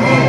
Oh.